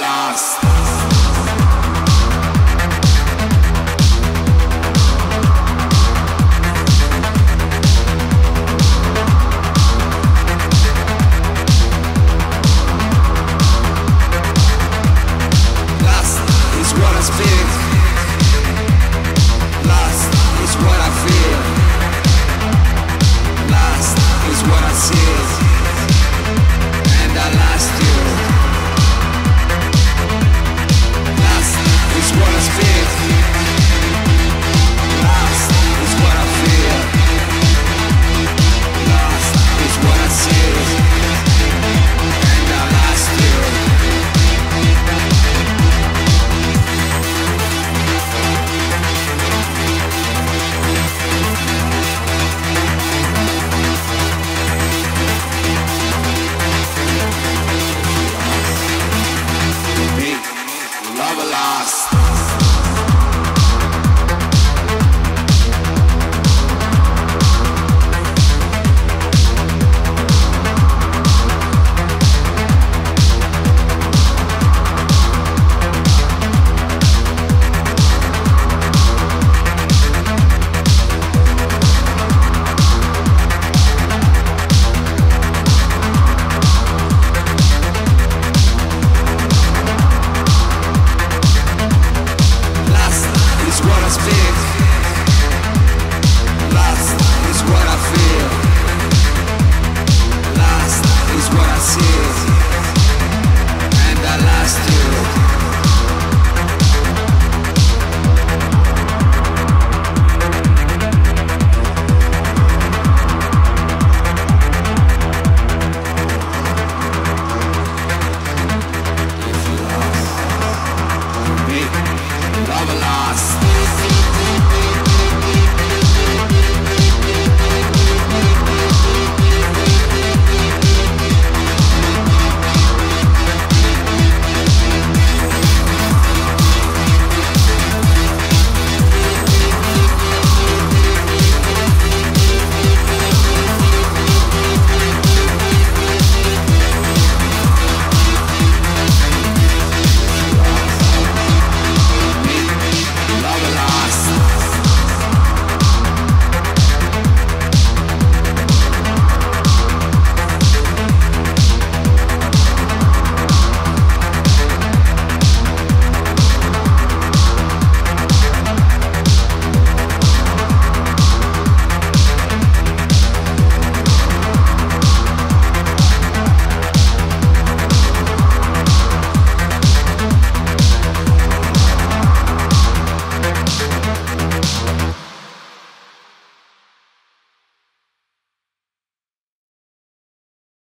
lost. Stars. big